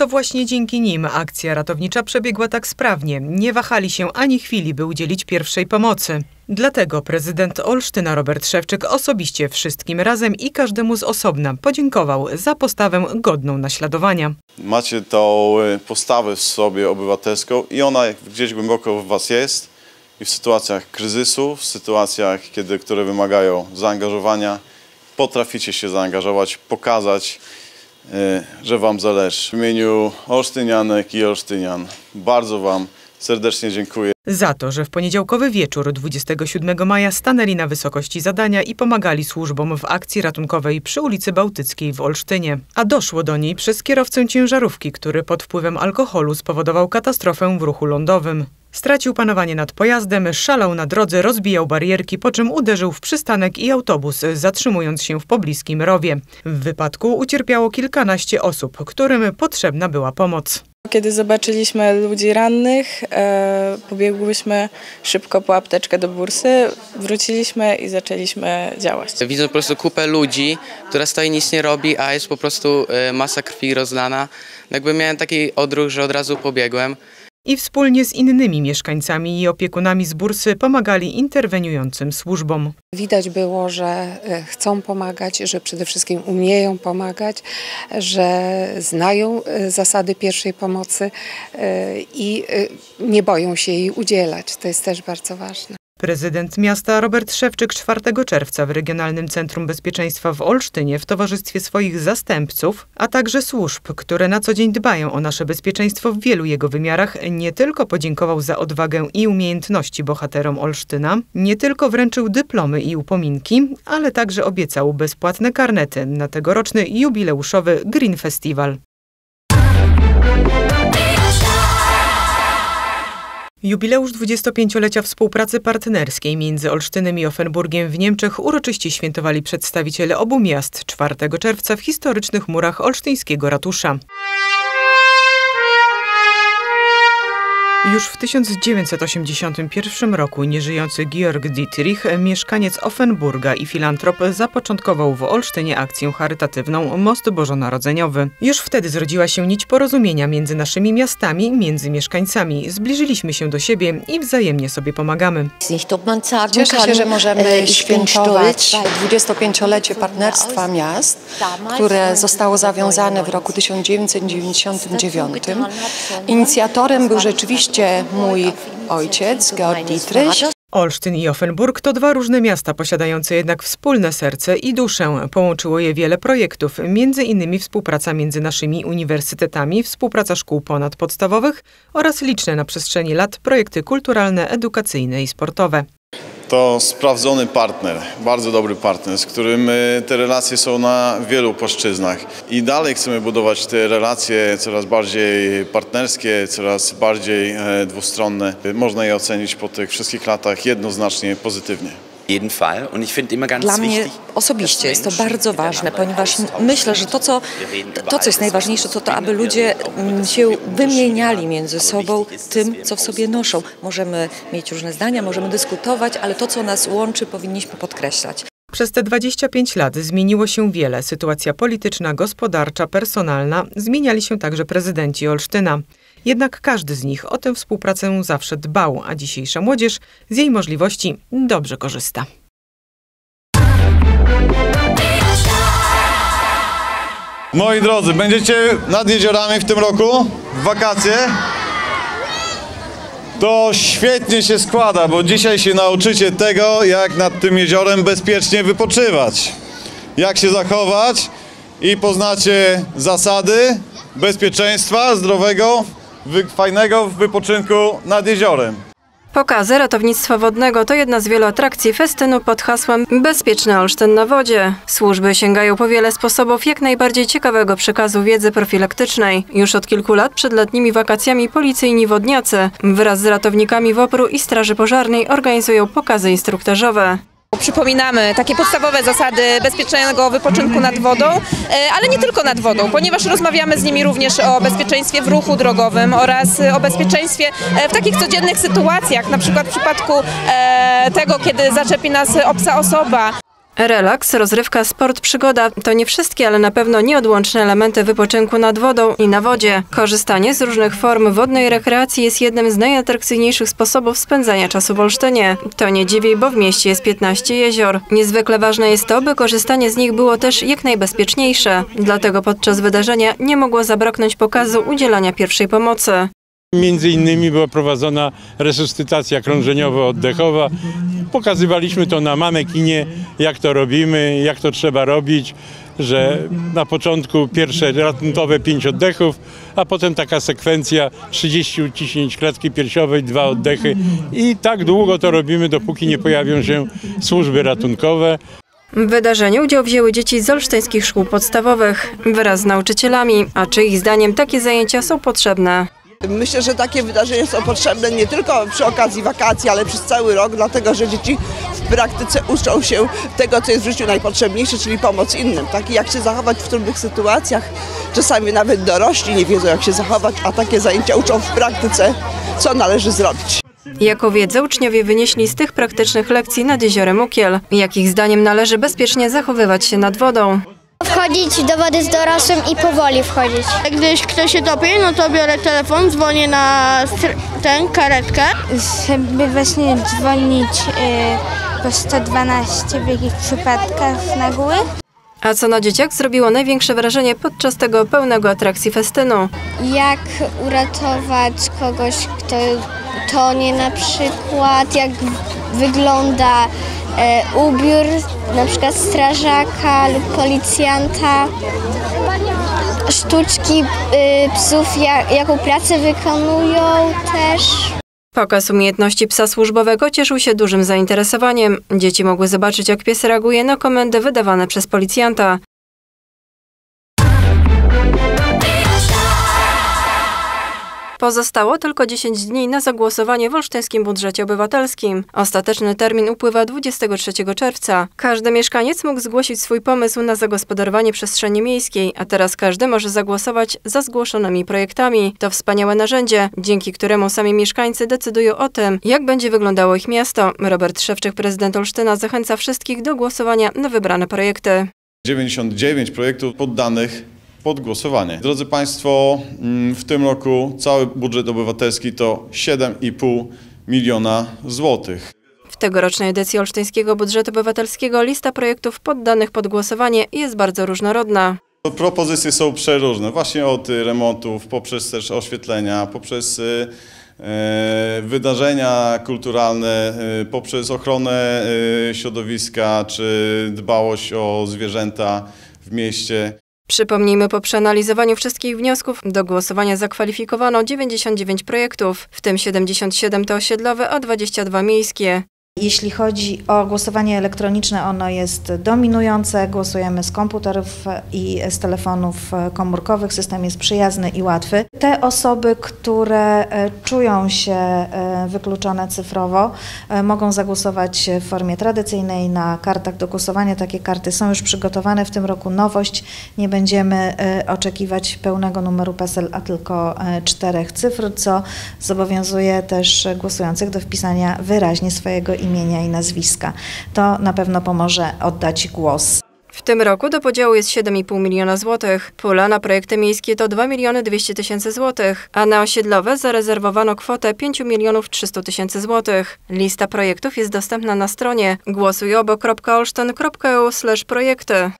To właśnie dzięki nim akcja ratownicza przebiegła tak sprawnie. Nie wahali się ani chwili, by udzielić pierwszej pomocy. Dlatego prezydent Olsztyna Robert Szewczyk osobiście wszystkim razem i każdemu z osobna podziękował za postawę godną naśladowania. Macie tą y, postawę w sobie obywatelską i ona gdzieś głęboko w was jest. I w sytuacjach kryzysu, w sytuacjach, kiedy, które wymagają zaangażowania, potraficie się zaangażować, pokazać, że wam zależy. W imieniu Olsztynianek i Olsztynian bardzo wam serdecznie dziękuję. Za to, że w poniedziałkowy wieczór 27 maja stanęli na wysokości zadania i pomagali służbom w akcji ratunkowej przy ulicy Bałtyckiej w Olsztynie. A doszło do niej przez kierowcę ciężarówki, który pod wpływem alkoholu spowodował katastrofę w ruchu lądowym. Stracił panowanie nad pojazdem, szalał na drodze, rozbijał barierki, po czym uderzył w przystanek i autobus, zatrzymując się w pobliskim rowie. W wypadku ucierpiało kilkanaście osób, którym potrzebna była pomoc. Kiedy zobaczyliśmy ludzi rannych, e, pobiegłyśmy szybko po apteczkę do bursy, wróciliśmy i zaczęliśmy działać. Widzę po prostu kupę ludzi, która stoi, nic nie robi, a jest po prostu e, masa krwi rozlana. Jakby miałem taki odruch, że od razu pobiegłem. I wspólnie z innymi mieszkańcami i opiekunami z bursy pomagali interweniującym służbom. Widać było, że e, chcą pomagać, że przede wszystkim umieją pomagać, że znają e, zasady pierwszej pomocy e, i nie boją się jej udzielać. To jest też bardzo ważne. Prezydent miasta Robert Szewczyk 4 czerwca w Regionalnym Centrum Bezpieczeństwa w Olsztynie w towarzystwie swoich zastępców, a także służb, które na co dzień dbają o nasze bezpieczeństwo w wielu jego wymiarach, nie tylko podziękował za odwagę i umiejętności bohaterom Olsztyna, nie tylko wręczył dyplomy i upominki, ale także obiecał bezpłatne karnety na tegoroczny jubileuszowy Green Festival. Jubileusz 25-lecia współpracy partnerskiej między Olsztynem i Offenburgiem w Niemczech uroczyście świętowali przedstawiciele obu miast 4 czerwca w historycznych murach olsztyńskiego ratusza. Już w 1981 roku nieżyjący Georg Dietrich, mieszkaniec Offenburga i filantrop, zapoczątkował w Olsztynie akcję charytatywną Most Bożonarodzeniowy. Już wtedy zrodziła się nić porozumienia między naszymi miastami, między mieszkańcami. Zbliżyliśmy się do siebie i wzajemnie sobie pomagamy. Cieszę się, że możemy świętować 25-lecie partnerstwa miast, które zostało zawiązane w roku 1999. Inicjatorem był rzeczywiście mój ojciec, Georg Dietrich. Olsztyn i Offenburg to dwa różne miasta posiadające jednak wspólne serce i duszę. Połączyło je wiele projektów, między innymi współpraca między naszymi uniwersytetami, współpraca szkół ponadpodstawowych oraz liczne na przestrzeni lat projekty kulturalne, edukacyjne i sportowe. To sprawdzony partner, bardzo dobry partner, z którym y, te relacje są na wielu płaszczyznach. I dalej chcemy budować te relacje coraz bardziej partnerskie, coraz bardziej e, dwustronne. Można je ocenić po tych wszystkich latach jednoznacznie pozytywnie. Dla mnie osobiście jest to bardzo ważne, ponieważ myślę, że to, co, to, co jest najważniejsze, to to, aby ludzie mm, się wymieniali między sobą tym, co w sobie noszą. Możemy mieć różne zdania, możemy dyskutować, ale to, co nas łączy, powinniśmy podkreślać. Przez te 25 lat zmieniło się wiele. Sytuacja polityczna, gospodarcza, personalna. Zmieniali się także prezydenci Olsztyna. Jednak każdy z nich o tę współpracę zawsze dbał, a dzisiejsza młodzież z jej możliwości dobrze korzysta. Moi drodzy, będziecie nad jeziorami w tym roku? W wakacje? To świetnie się składa, bo dzisiaj się nauczycie tego, jak nad tym jeziorem bezpiecznie wypoczywać. Jak się zachować i poznacie zasady bezpieczeństwa zdrowego fajnego wypoczynku nad jeziorem. Pokazy ratownictwa wodnego to jedna z wielu atrakcji festynu pod hasłem Bezpieczny Olsztyn na wodzie. Służby sięgają po wiele sposobów jak najbardziej ciekawego przekazu wiedzy profilaktycznej. Już od kilku lat przed letnimi wakacjami policyjni wodniacy wraz z ratownikami WOPR-u i Straży Pożarnej organizują pokazy instruktażowe. Przypominamy takie podstawowe zasady bezpiecznego wypoczynku nad wodą, e, ale nie tylko nad wodą, ponieważ rozmawiamy z nimi również o bezpieczeństwie w ruchu drogowym oraz o bezpieczeństwie e, w takich codziennych sytuacjach, na przykład w przypadku e, tego, kiedy zaczepi nas obca osoba. Relaks, rozrywka, sport, przygoda to nie wszystkie, ale na pewno nieodłączne elementy wypoczynku nad wodą i na wodzie. Korzystanie z różnych form wodnej rekreacji jest jednym z najatrakcyjniejszych sposobów spędzania czasu w Olsztynie. To nie dziwi, bo w mieście jest 15 jezior. Niezwykle ważne jest to, by korzystanie z nich było też jak najbezpieczniejsze. Dlatego podczas wydarzenia nie mogło zabraknąć pokazu udzielania pierwszej pomocy. Między innymi była prowadzona resuscytacja krążeniowo-oddechowa. Pokazywaliśmy to na manekinie, jak to robimy, jak to trzeba robić, że na początku pierwsze ratunkowe 5 oddechów, a potem taka sekwencja 30 uciśnięć klatki piersiowej, dwa oddechy i tak długo to robimy, dopóki nie pojawią się służby ratunkowe. W wydarzeniu udział wzięły dzieci z olsztyńskich szkół podstawowych wraz z nauczycielami, a czy ich zdaniem takie zajęcia są potrzebne. Myślę, że takie wydarzenia są potrzebne nie tylko przy okazji wakacji, ale przez cały rok, dlatego że dzieci w praktyce uczą się tego, co jest w życiu najpotrzebniejsze, czyli pomoc innym. Tak? jak się zachować w trudnych sytuacjach. Czasami nawet dorośli nie wiedzą, jak się zachować, a takie zajęcia uczą w praktyce, co należy zrobić. Jako wiedzę uczniowie wynieśli z tych praktycznych lekcji nad jeziorem Ukiel, jak ich zdaniem należy bezpiecznie zachowywać się nad wodą. Wchodzić do wody z dorosłym i powoli wchodzić. Jak gdyś ktoś się topi, no to biorę telefon, dzwonię na tę karetkę. Żeby właśnie dzwonić y, po 112 w jakichś przypadkach nagłych. A co na dzieciach zrobiło największe wrażenie podczas tego pełnego atrakcji festynu? Jak uratować kogoś, kto tonie na przykład, jak wygląda e, ubiór na przykład strażaka lub policjanta, sztuczki y, psów, jak, jaką pracę wykonują też. Pokaz umiejętności psa służbowego cieszył się dużym zainteresowaniem. Dzieci mogły zobaczyć, jak pies reaguje na komendy wydawane przez policjanta. Pozostało tylko 10 dni na zagłosowanie w olsztyńskim budżecie obywatelskim. Ostateczny termin upływa 23 czerwca. Każdy mieszkaniec mógł zgłosić swój pomysł na zagospodarowanie przestrzeni miejskiej, a teraz każdy może zagłosować za zgłoszonymi projektami. To wspaniałe narzędzie, dzięki któremu sami mieszkańcy decydują o tym, jak będzie wyglądało ich miasto. Robert Szewczyk, prezydent Olsztyna, zachęca wszystkich do głosowania na wybrane projekty. 99 projektów poddanych pod głosowanie. Drodzy Państwo, mm, w tym roku cały budżet obywatelski to 7,5 miliona złotych. W tegorocznej edycji olsztyńskiego budżetu obywatelskiego lista projektów poddanych pod głosowanie jest bardzo różnorodna. Propozycje są przeróżne, właśnie od remontów, poprzez też oświetlenia, poprzez y, y, wydarzenia kulturalne, y, poprzez ochronę środowiska czy dbałość o zwierzęta w mieście. Przypomnijmy, po przeanalizowaniu wszystkich wniosków do głosowania zakwalifikowano 99 projektów, w tym 77 to osiedlowe, a 22 miejskie. Jeśli chodzi o głosowanie elektroniczne, ono jest dominujące. Głosujemy z komputerów i z telefonów komórkowych. System jest przyjazny i łatwy. Te osoby, które e, czują się e, wykluczone cyfrowo, e, mogą zagłosować w formie tradycyjnej na kartach do głosowania. Takie karty są już przygotowane. W tym roku nowość. Nie będziemy oczekiwać pełnego numeru PESEL, a tylko czterech cyfr, co zobowiązuje też głosujących do wpisania wyraźnie swojego imienia i nazwiska. To na pewno pomoże oddać głos. W tym roku do podziału jest 7,5 miliona złotych. Pula na projekty miejskie to 2 miliony 200 tysięcy złotych, a na osiedlowe zarezerwowano kwotę 5 milionów 300 tysięcy złotych. Lista projektów jest dostępna na stronie głosujobo.olsztyn.eu projekty.